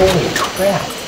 Holy crap.